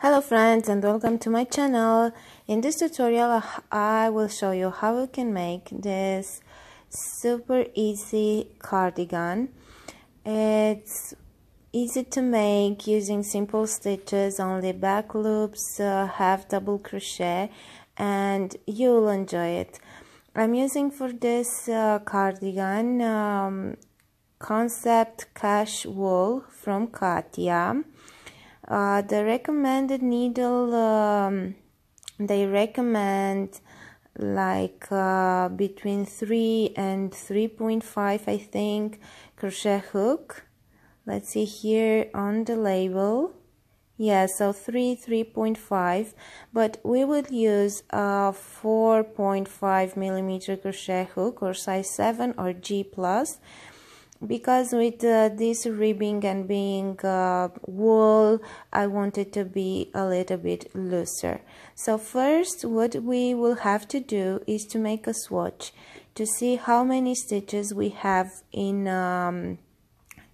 Hello friends and welcome to my channel. In this tutorial I will show you how you can make this super easy cardigan. It's easy to make using simple stitches, only back loops, uh, half double crochet and you will enjoy it. I'm using for this uh, cardigan um, concept cash wool from Katia uh, the recommended needle um, they recommend like uh, between 3 and 3.5 I think crochet hook. Let's see here on the label. Yeah so 3 3.5 but we will use a 4.5 millimeter crochet hook or size 7 or G plus because with uh, this ribbing and being uh, wool I want it to be a little bit looser. So first what we will have to do is to make a swatch to see how many stitches we have in um,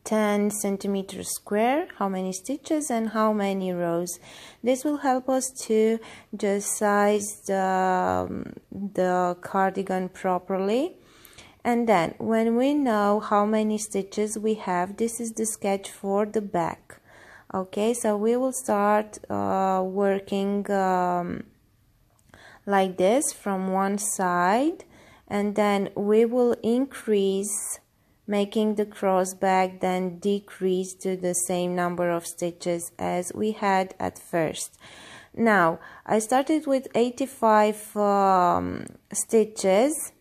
10 centimeters square how many stitches and how many rows. This will help us to just size the, um, the cardigan properly and then when we know how many stitches we have this is the sketch for the back. Okay so we will start uh, working um, like this from one side. And then we will increase making the cross back then decrease to the same number of stitches as we had at first. Now I started with 85 um, stitches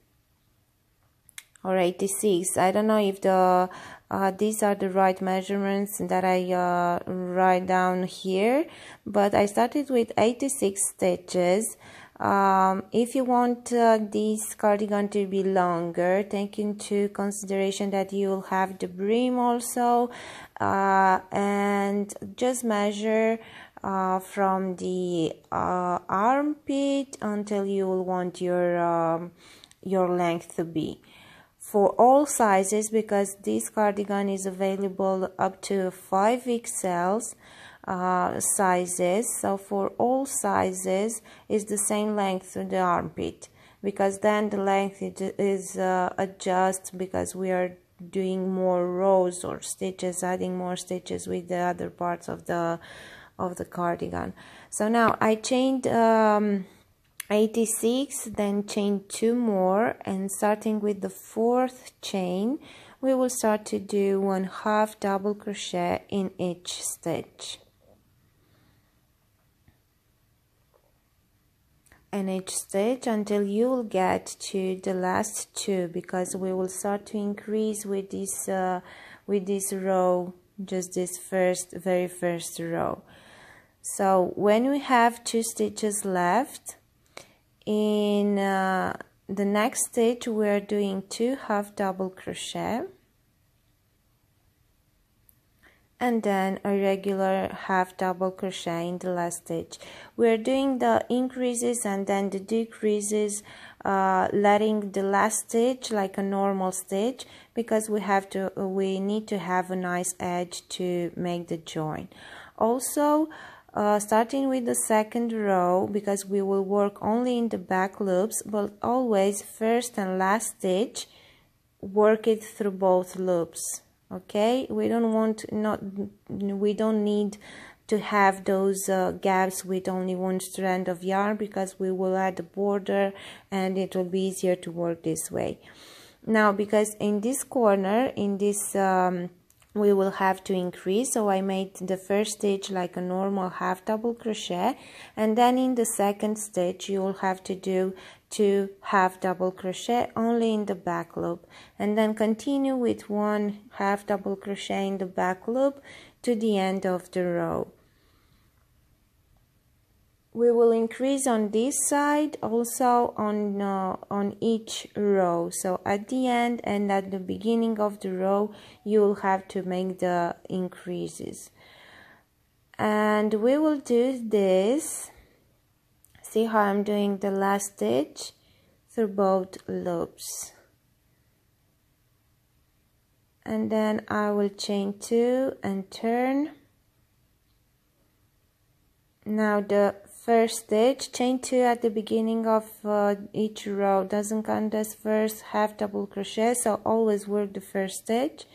or 86 I don't know if the uh, these are the right measurements that I uh, write down here but I started with 86 stitches. Um, if you want uh, this cardigan to be longer take into consideration that you will have the brim also uh, and just measure uh, from the uh, armpit until you will want your um, your length to be for all sizes because this cardigan is available up to 5 XLs uh, sizes. So for all sizes is the same length to the armpit because then the length is uh, adjust because we are doing more rows or stitches adding more stitches with the other parts of the of the cardigan. So now I chained um, 86 then chain two more and starting with the fourth chain we will start to do one half double crochet in each stitch. In each stitch until you will get to the last two because we will start to increase with this uh, with this row just this first very first row. So when we have two stitches left in uh, the next stitch we're doing two half double crochet. And then a regular half double crochet in the last stitch we're doing the increases and then the decreases uh, letting the last stitch like a normal stitch because we have to we need to have a nice edge to make the join also uh, starting with the second row because we will work only in the back loops but always first and last stitch work it through both loops okay? We don't want not we don't need to have those uh, gaps with only one strand of yarn because we will add a border and it will be easier to work this way. Now because in this corner in this um, we will have to increase. So I made the first stitch like a normal half double crochet. And then in the second stitch you will have to do two half double crochet only in the back loop. And then continue with one half double crochet in the back loop to the end of the row we will increase on this side also on uh, on each row. So at the end and at the beginning of the row you will have to make the increases. And we will do this. See how I'm doing the last stitch? Through both loops. And then I will chain two and turn. Now the first stitch chain two at the beginning of uh, each row. Doesn't count as first half double crochet so always work the first stitch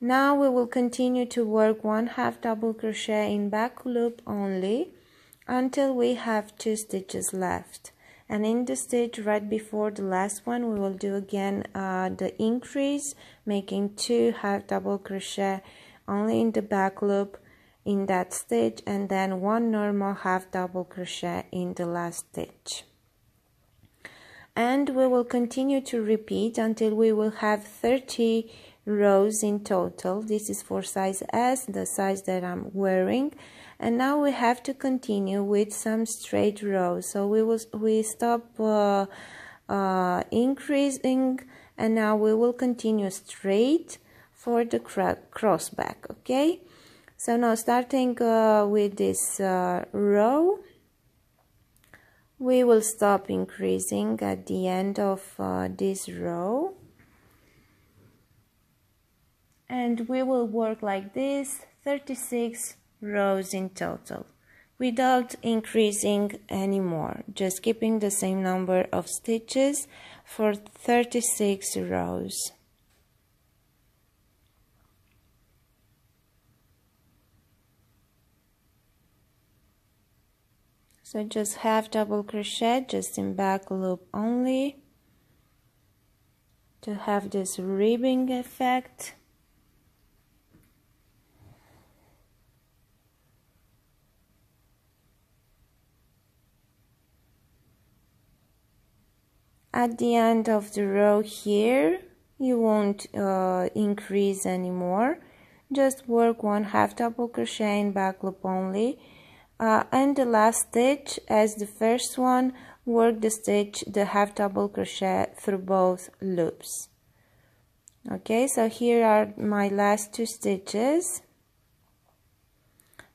now we will continue to work one half double crochet in back loop only until we have two stitches left. And in the stitch right before the last one we will do again uh, the increase making two half double crochet only in the back loop in that stitch and then one normal half double crochet in the last stitch. And we will continue to repeat until we will have 30 rows in total. This is for size S the size that I'm wearing. And now we have to continue with some straight rows. So we will we stop uh, uh, increasing and now we will continue straight for the cross back okay so now starting uh, with this uh, row we will stop increasing at the end of uh, this row. And we will work like this 36 rows in total without increasing anymore just keeping the same number of stitches for 36 rows so just half double crochet just in back loop only to have this ribbing effect. At the end of the row here you won't uh, increase anymore. Just work one half double crochet in back loop only uh, and the last stitch as the first one work the stitch the half double crochet through both loops. Okay so here are my last two stitches.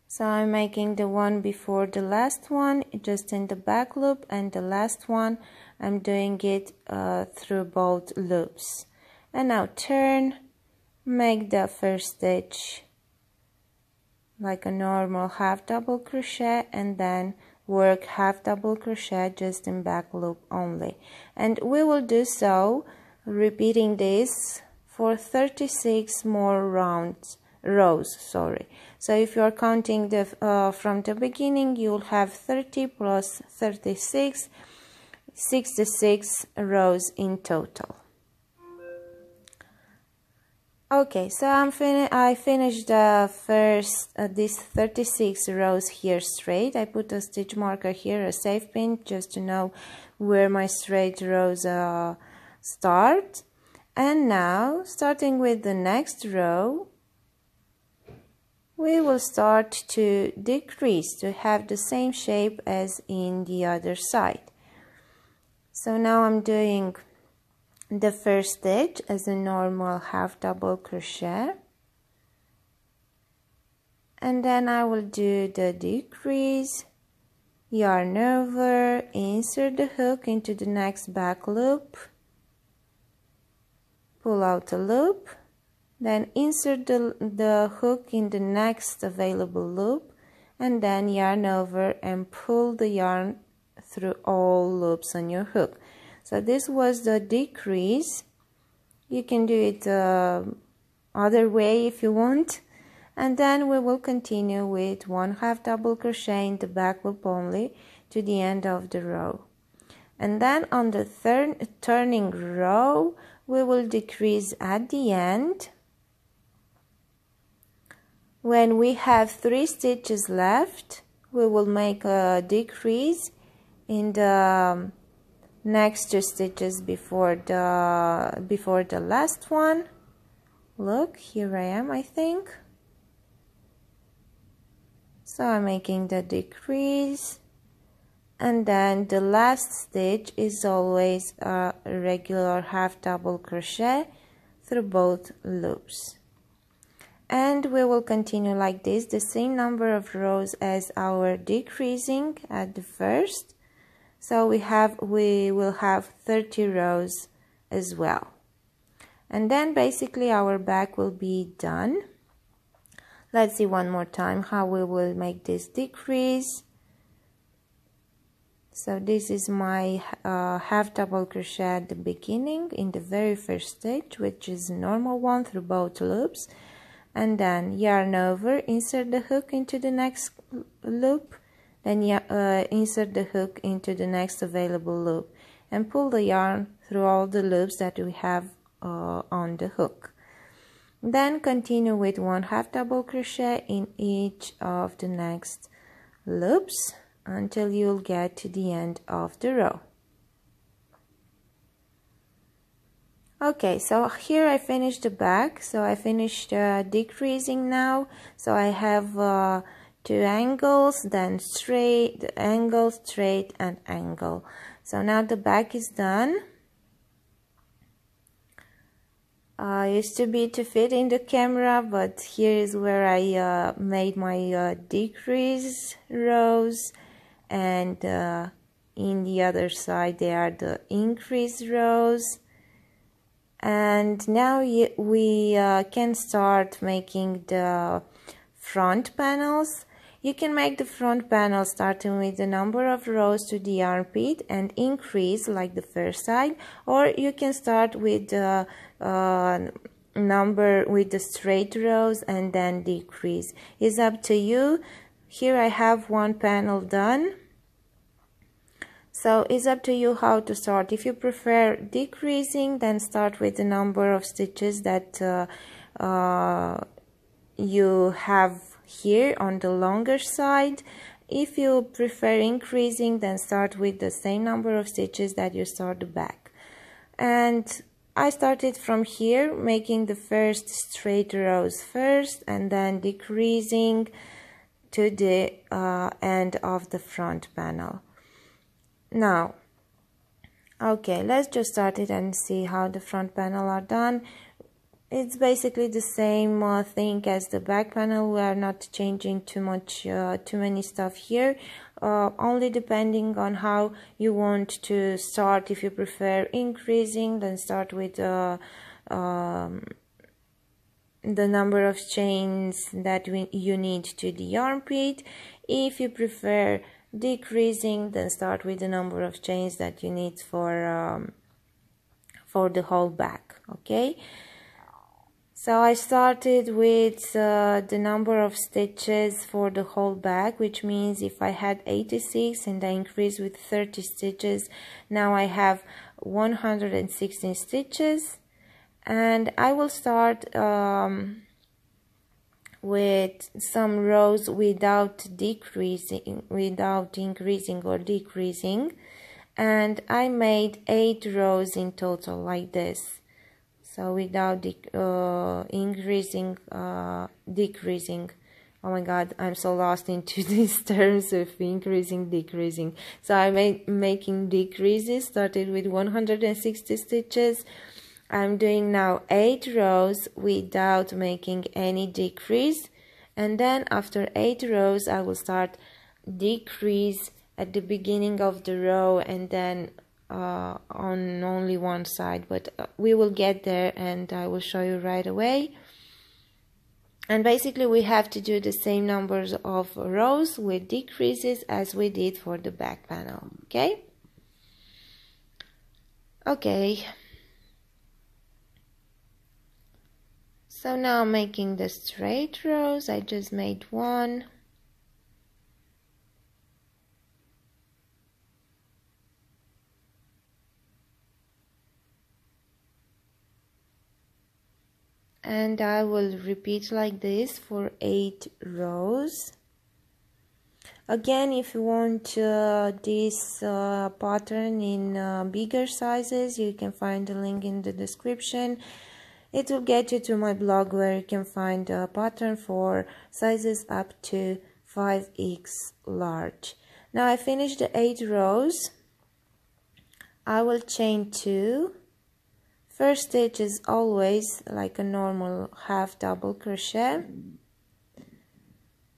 So I'm making the one before the last one just in the back loop and the last one I'm doing it uh, through both loops. And now turn make the first stitch like a normal half double crochet and then work half double crochet just in back loop only and we will do so repeating this for 36 more rounds rows sorry so if you are counting the uh, from the beginning you'll have 30 plus 36 66 rows in total. Okay, so I'm fin I finished the first, uh, these 36 rows here straight. I put a stitch marker here, a safe pin, just to know where my straight rows uh, start. And now, starting with the next row, we will start to decrease to have the same shape as in the other side so now I'm doing the first stitch as a normal half double crochet and then I will do the decrease yarn over insert the hook into the next back loop pull out a loop then insert the, the hook in the next available loop and then yarn over and pull the yarn through all loops on your hook. So this was the decrease. You can do it uh, other way if you want. And then we will continue with one half double crochet in the back loop only to the end of the row. And then on the third turning row, we will decrease at the end. When we have three stitches left, we will make a decrease in the next two stitches before the before the last one. Look here I am I think. So I'm making the decrease. And then the last stitch is always a regular half double crochet through both loops. And we will continue like this the same number of rows as our decreasing at the first so we have we will have 30 rows as well. And then basically our back will be done. Let's see one more time how we will make this decrease. So this is my uh, half double crochet at the beginning in the very first stitch which is normal one through both loops. And then yarn over insert the hook into the next loop then uh, insert the hook into the next available loop and pull the yarn through all the loops that we have uh, on the hook. Then continue with one half double crochet in each of the next loops until you'll get to the end of the row. Okay, so here I finished the back, so I finished uh, decreasing now, so I have uh, two angles, then straight, the angle, straight, and angle. So now the back is done. uh, used to be to fit in the camera but here is where I uh, made my uh, decrease rows and uh, in the other side they are the increase rows and now we uh, can start making the front panels you can make the front panel starting with the number of rows to the armpit and increase like the first side or you can start with the uh, number with the straight rows and then decrease. It's up to you. Here I have one panel done. So it's up to you how to start. If you prefer decreasing, then start with the number of stitches that uh, uh, you have here on the longer side. If you prefer increasing then start with the same number of stitches that you start the back. And I started from here making the first straight rows first and then decreasing to the uh, end of the front panel. Now okay let's just start it and see how the front panel are done it's basically the same uh, thing as the back panel. We are not changing too much uh, too many stuff here uh, only depending on how you want to start. If you prefer increasing then start with uh, um, the number of chains that we, you need to the armpit. If you prefer decreasing then start with the number of chains that you need for um, for the whole back okay so I started with uh, the number of stitches for the whole bag which means if I had 86 and I increased with 30 stitches now I have 116 stitches. And I will start um, with some rows without decreasing without increasing or decreasing. And I made 8 rows in total like this so without uh, increasing uh, decreasing oh my god i'm so lost into these terms of increasing decreasing. So i made making decreases started with 160 stitches. I'm doing now eight rows without making any decrease. And then after eight rows i will start decrease at the beginning of the row and then uh, on only one side but uh, we will get there and I will show you right away. And basically we have to do the same numbers of rows with decreases as we did for the back panel okay? Okay. So now I'm making the straight rows. I just made one and I will repeat like this for 8 rows. Again if you want uh, this uh, pattern in uh, bigger sizes you can find the link in the description. It will get you to my blog where you can find a pattern for sizes up to 5x large. Now I finished the 8 rows. I will chain 2 First stitch is always like a normal half double crochet.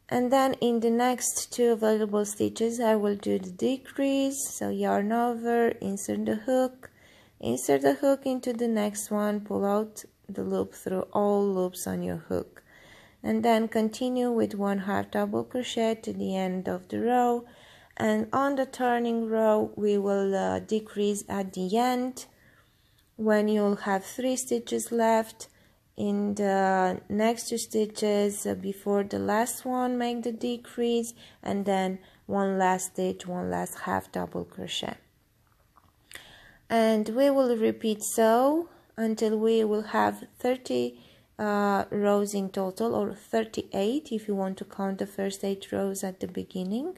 And then in the next two available stitches I will do the decrease. So yarn over insert the hook insert the hook into the next one pull out the loop through all loops on your hook. And then continue with one half double crochet to the end of the row. And on the turning row we will uh, decrease at the end when you'll have three stitches left in the next two stitches uh, before the last one make the decrease and then one last stitch one last half double crochet. And we will repeat so until we will have 30 uh, rows in total or 38 if you want to count the first 8 rows at the beginning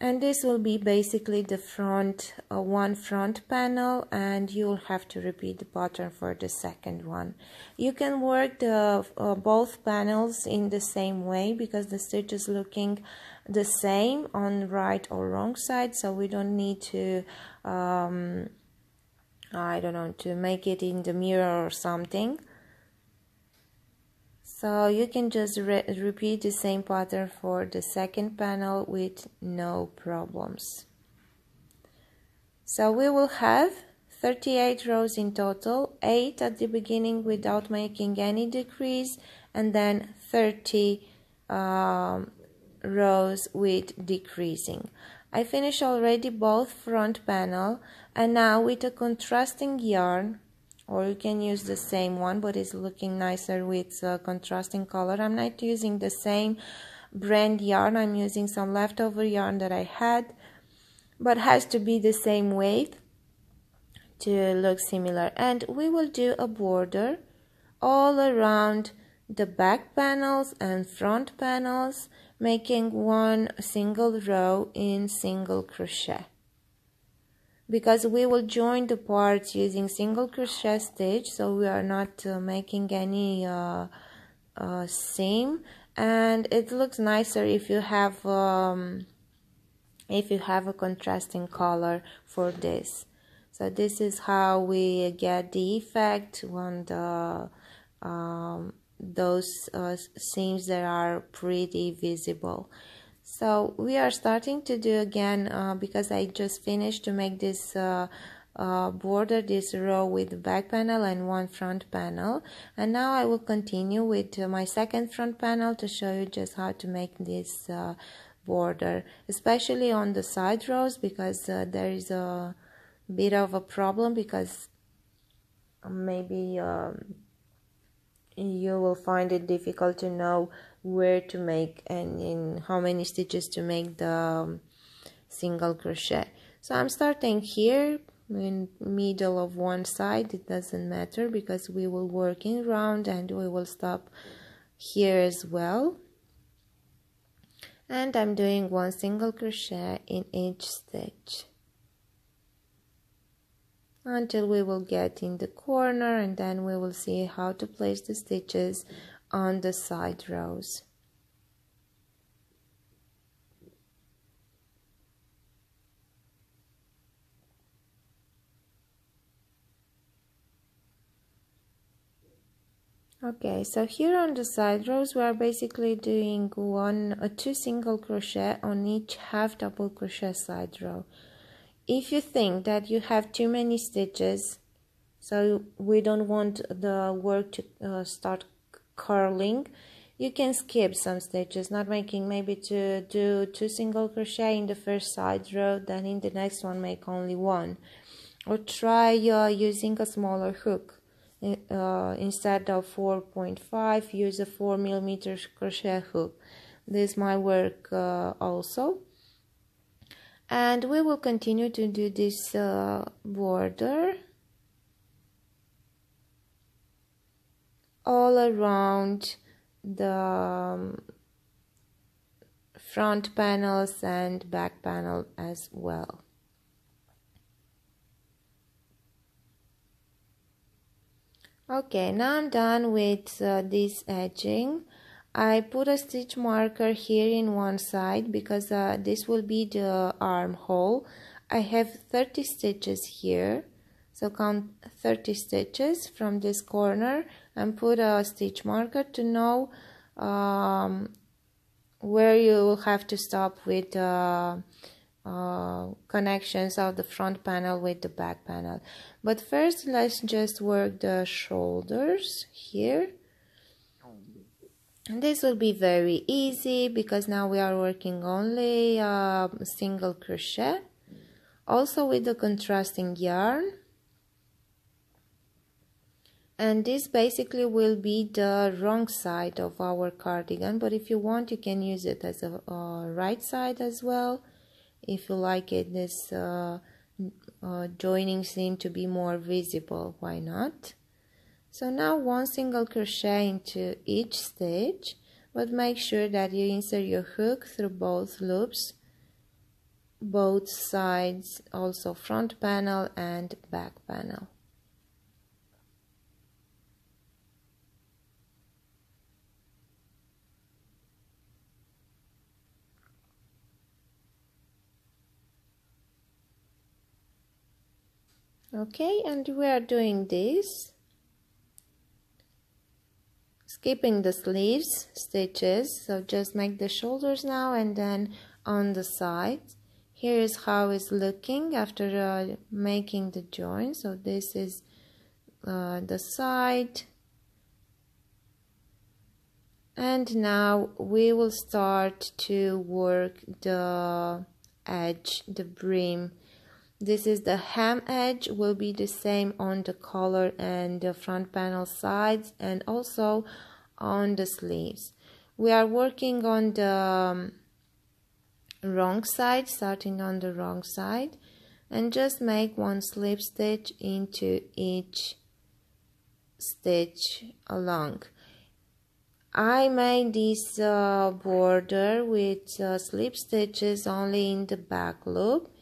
and this will be basically the front uh, one front panel and you'll have to repeat the pattern for the second one. You can work the uh, both panels in the same way because the stitch is looking the same on right or wrong side so we don't need to um, I don't know to make it in the mirror or something so you can just re repeat the same pattern for the second panel with no problems. So we will have 38 rows in total 8 at the beginning without making any decrease and then 30 um, rows with decreasing. I finished already both front panel and now with a contrasting yarn or you can use the same one but it's looking nicer with uh, contrasting color. I'm not using the same brand yarn. I'm using some leftover yarn that I had but has to be the same weight to look similar. And we will do a border all around the back panels and front panels making one single row in single crochet because we will join the parts using single crochet stitch so we are not uh, making any uh, uh, seam. And it looks nicer if you have um, if you have a contrasting color for this. So this is how we get the effect when the um, those uh, seams that are pretty visible so we are starting to do again uh, because I just finished to make this uh, uh, border this row with the back panel and one front panel. And now I will continue with uh, my second front panel to show you just how to make this uh, border especially on the side rows because uh, there is a bit of a problem because maybe um, you will find it difficult to know where to make and in how many stitches to make the um, single crochet. So I'm starting here in middle of one side it doesn't matter because we will work in round and we will stop here as well. And I'm doing one single crochet in each stitch. Until we will get in the corner and then we will see how to place the stitches on the side rows. Okay, so here on the side rows we are basically doing one or two single crochet on each half double crochet side row if you think that you have too many stitches so we don't want the work to uh, start curling you can skip some stitches not making maybe to do two single crochet in the first side row then in the next one make only one. Or try uh, using a smaller hook. Uh, instead of 4.5 use a 4 millimeter crochet hook. This might work uh, also. And we will continue to do this uh, border all around the um, front panels and back panel as well. Okay now I'm done with uh, this edging. I put a stitch marker here in one side because uh, this will be the armhole. I have 30 stitches here. So count 30 stitches from this corner and put a stitch marker to know um, where you have to stop with uh, uh, connections of the front panel with the back panel. But first let's just work the shoulders here. And this will be very easy because now we are working only uh, single crochet. Also with the contrasting yarn and this basically will be the wrong side of our cardigan but if you want you can use it as a uh, right side as well. If you like it this uh, uh, joining seem to be more visible why not? So now one single crochet into each stitch but make sure that you insert your hook through both loops both sides also front panel and back panel okay and we are doing this. Skipping the sleeves stitches. So just make the shoulders now and then on the sides here is how it's looking after uh, making the join so this is uh, the side. And now we will start to work the edge the brim this is the hem edge will be the same on the collar and the front panel sides and also on the sleeves. We are working on the um, wrong side, starting on the wrong side and just make one slip stitch into each stitch along. I made this uh, border with uh, slip stitches only in the back loop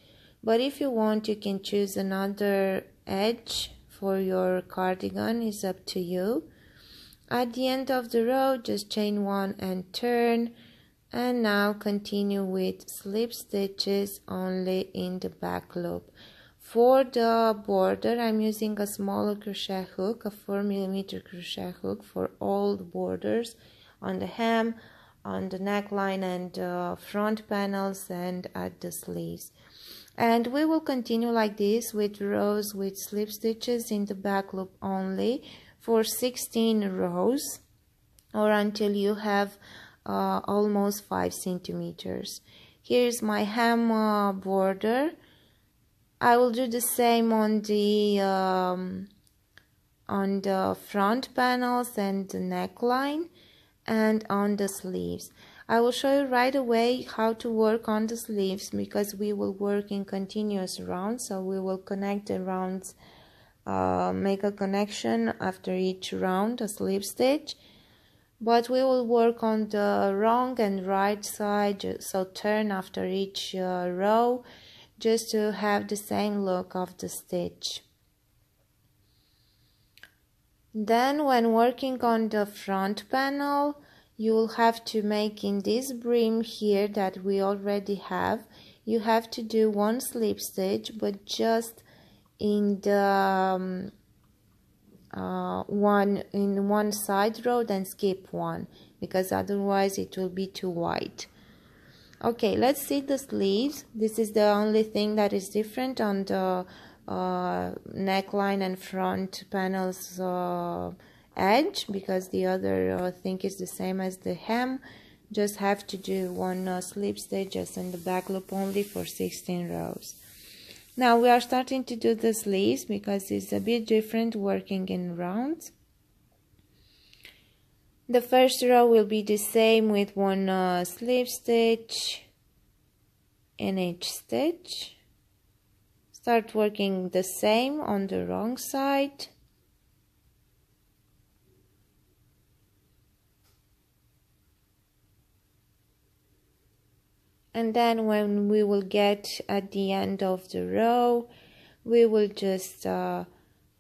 but if you want you can choose another edge for your cardigan. Is up to you. At the end of the row just chain one and turn. And now continue with slip stitches only in the back loop for the border I'm using a smaller crochet hook a 4 millimeter crochet hook for all the borders on the hem on the neckline and uh, front panels and at the sleeves and we will continue like this with rows with slip stitches in the back loop only for 16 rows or until you have uh, almost 5 centimeters. Here's my hem uh, border. I will do the same on the um, on the front panels and the neckline and on the sleeves I will show you right away how to work on the sleeves because we will work in continuous rounds. So we will connect the rounds uh, make a connection after each round a slip stitch. But we will work on the wrong and right side so turn after each uh, row just to have the same look of the stitch. Then when working on the front panel you will have to make in this brim here that we already have. You have to do one slip stitch but just in the um, uh, one in one side row then skip one because otherwise it will be too wide. Okay let's see the sleeves. This is the only thing that is different on the uh, neckline and front panels uh, edge because the other uh, thing is the same as the hem. Just have to do one uh, slip stitch just in the back loop only for 16 rows. Now we are starting to do the sleeves because it's a bit different working in rounds. The first row will be the same with one uh, slip stitch in each stitch. Start working the same on the wrong side and then when we will get at the end of the row we will just uh,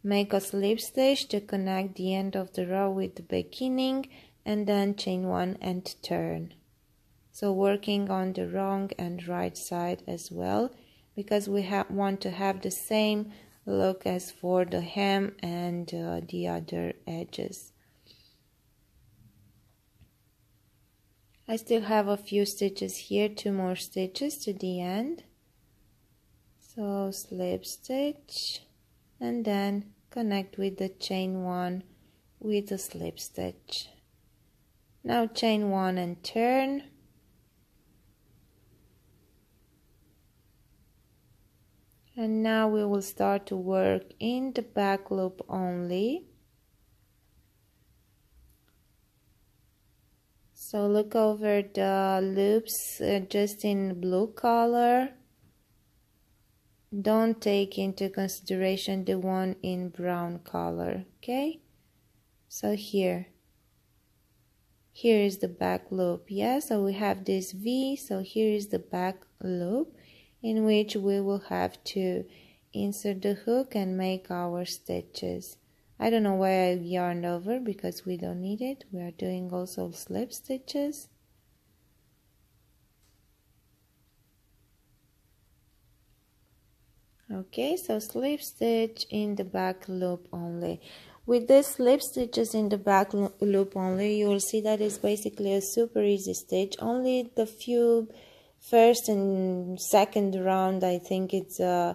make a slip stitch to connect the end of the row with the beginning and then chain one and turn. So working on the wrong and right side as well because we want to have the same look as for the hem and uh, the other edges I still have a few stitches here two more stitches to the end. So slip stitch and then connect with the chain one with a slip stitch. Now chain one and turn. And now we will start to work in the back loop only so look over the loops uh, just in blue color. Don't take into consideration the one in brown color okay? So here. Here is the back loop yeah? So we have this V so here is the back loop in which we will have to insert the hook and make our stitches. I don't know why I yarned over because we don't need it. We are doing also slip stitches. Okay, so slip stitch in the back loop only. With this slip stitches in the back loop only, you will see that it's basically a super easy stitch. Only the few first and second round I think it's uh,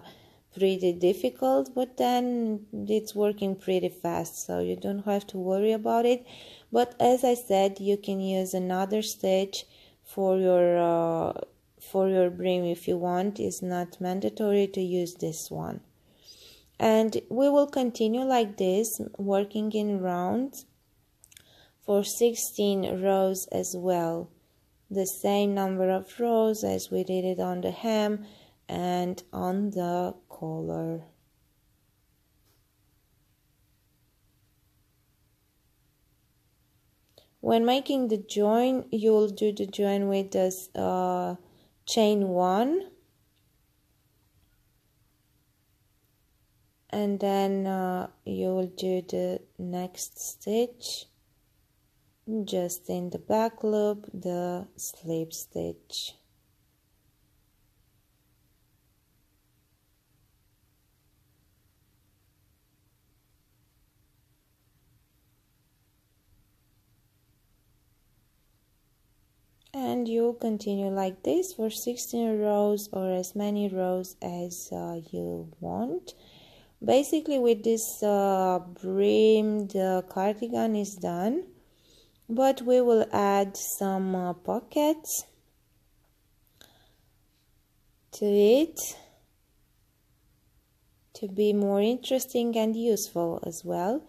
pretty difficult but then it's working pretty fast so you don't have to worry about it. But as I said you can use another stitch for your uh, for your brim if you want. It's not mandatory to use this one. And we will continue like this working in rounds for 16 rows as well. The same number of rows as we did it on the hem and on the collar. When making the join, you'll do the join with this uh, chain 1 and then uh, you will do the next stitch just in the back loop the slip stitch and you continue like this for 16 rows or as many rows as uh, you want basically with this uh, brim the cardigan is done but we will add some uh, pockets to it to be more interesting and useful as well.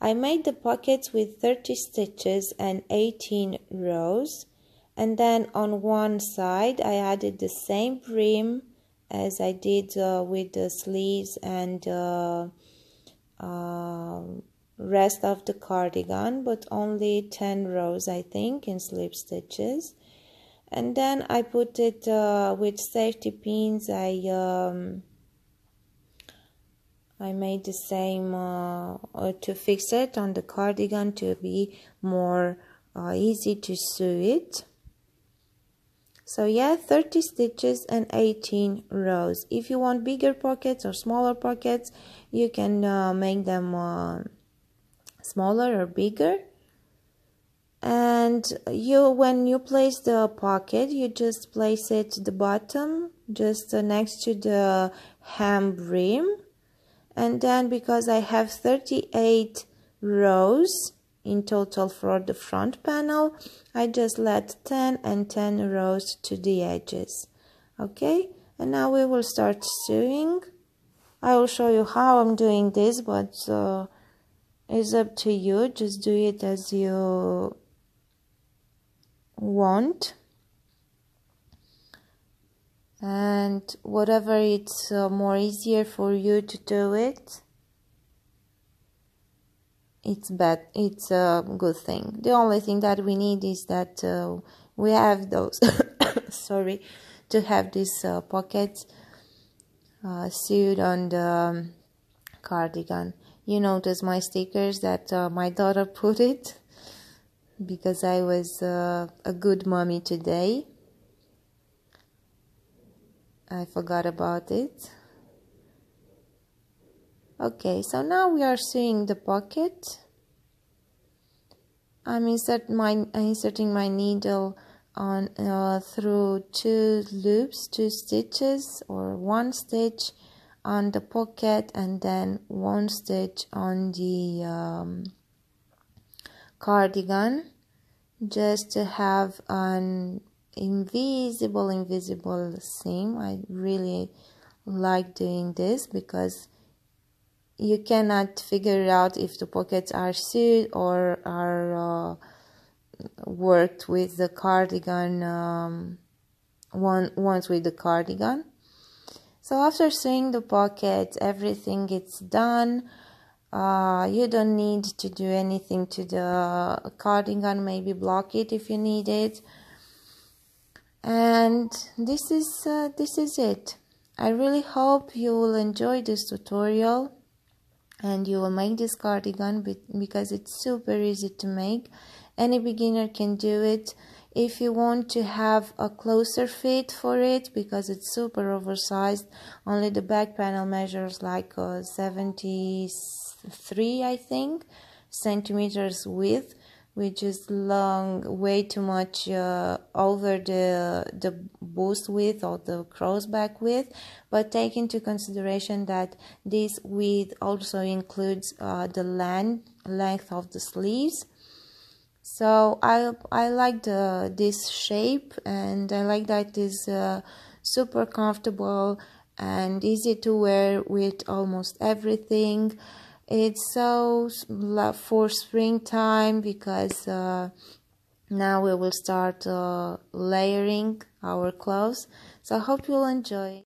I made the pockets with 30 stitches and 18 rows and then on one side I added the same brim as I did uh, with the sleeves and uh, uh, rest of the cardigan but only 10 rows I think in slip stitches. And then I put it uh, with safety pins. I um, I made the same uh, to fix it on the cardigan to be more easy to sew it so yeah 30 stitches and 18 rows. If you want bigger pockets or smaller pockets you can uh, make them uh, smaller or bigger. And you when you place the pocket you just place it the bottom just uh, next to the hem brim. And then because I have 38 rows in total for the front panel. I just let 10 and 10 rows to the edges. Okay? And now we will start sewing. I will show you how I'm doing this but uh, it's up to you. Just do it as you want. And whatever it's uh, more easier for you to do it it's bad it's a good thing the only thing that we need is that uh, we have those sorry to have these uh, pockets uh, sewed on the um, cardigan you notice my stickers that uh, my daughter put it because I was uh, a good mommy today. I forgot about it. Okay, so now we are sewing the pocket. I'm insert my, inserting my needle on uh, through two loops, two stitches or one stitch on the pocket and then one stitch on the um, cardigan just to have an invisible invisible seam I really like doing this because you cannot figure out if the pockets are sewed or are uh, worked with the cardigan um, one once with the cardigan. So after sewing the pockets everything is done. Uh, you don't need to do anything to the cardigan. Maybe block it if you need it. And this is uh, this is it. I really hope you will enjoy this tutorial and you will make this cardigan because it's super easy to make. Any beginner can do it. If you want to have a closer fit for it because it's super oversized only the back panel measures like uh, 73 I think centimeters width which is long way too much uh, over the the bust width or the cross back width. But take into consideration that this width also includes uh, the length length of the sleeves. So I I like the this shape and I like that is uh, super comfortable and easy to wear with almost everything it's so for springtime because uh, now we will start uh, layering our clothes. So I hope you'll enjoy